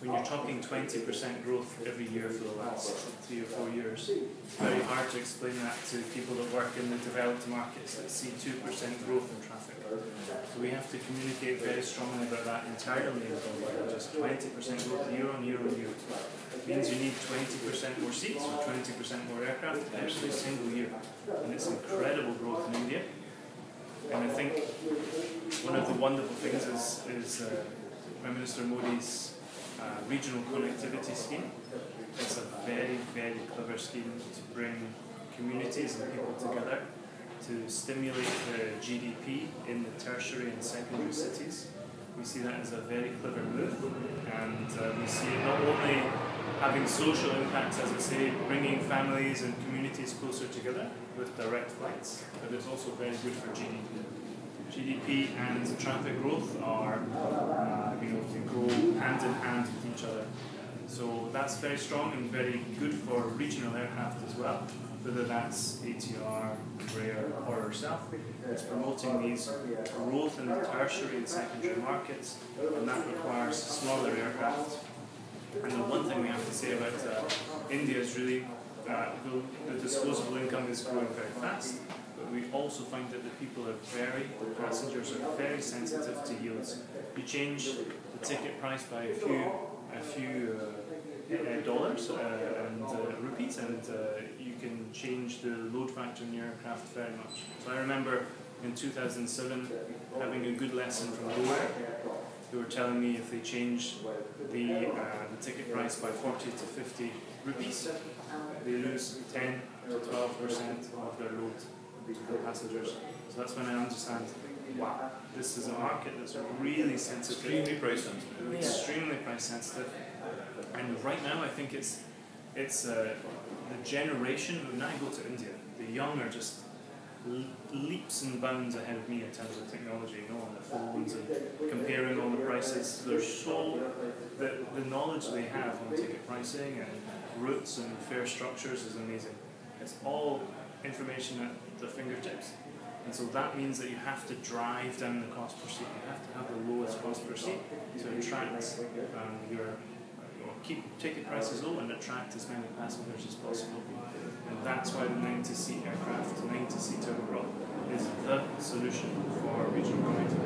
when you're talking 20% growth every year for the last three or four years, it's very hard to explain that to people that work in the developed markets that see 2% growth in traffic. So we have to communicate very strongly about that internally in. Just 20% growth year on year on year. It means you need 20% more seats or 20% more aircraft every single year. And it's incredible growth in India. And I think one of the wonderful things is, is uh, Prime Minister Modi's uh, regional connectivity scheme. It's a very, very clever scheme to bring communities and people together to stimulate the GDP in the tertiary and secondary cities. We see that as a very clever move, and uh, we see it not only having social impacts, as I say, bringing families and communities closer together with direct flights, but it's also very good for GDP. GDP and traffic growth are, uh, you know, they go hand in hand with each other. So that's very strong and very good for regional aircraft as well, whether that's ATR, Embraer, or ourselves. It's promoting these growth in the tertiary and secondary markets, and that requires smaller aircraft. And the one thing we have to say about uh, India is really the, the disposable income is growing very fast but we also find that the people are very, the passengers are very sensitive to yields. You change the ticket price by a few, a few uh, uh, dollars uh, and uh, rupees, and uh, you can change the load factor in your aircraft very much. So I remember in 2007 having a good lesson from GoAir. They were telling me if they change the, uh, the ticket price by 40 to 50 rupees, they lose 10 to 12 percent of their load of passengers. So that's when I understand, wow, this is a market that's really sensitive. Extremely price sensitive. Extremely price sensitive. And right now I think it's it's uh, the generation, when I go to India, the young are just leaps and bounds ahead of me in terms of technology, you know, on the phones and comparing all the prices. They're so, the, the knowledge they have on ticket pricing and routes and fare structures is amazing. It's all information at the fingertips. And so that means that you have to drive down the cost per seat. You have to have the lowest cost per seat to attract um, your, or keep ticket prices low and attract as many passengers as possible. And that's why the 90 seat aircraft, 90 seat turboprop, is the solution for regional connectivity.